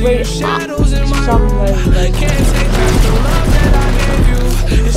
straight shadows in my room. Like, can't take back the love that I gave you. It's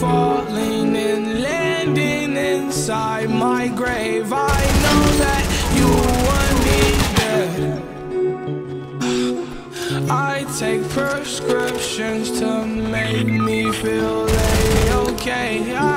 Falling and landing inside my grave. I know that you want me dead. I take prescriptions to make me feel a-okay. I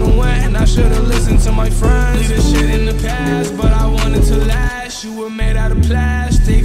the wind. I should've listened to my friends. Leave this shit in the past, but I wanted to last. You were made out of plastic,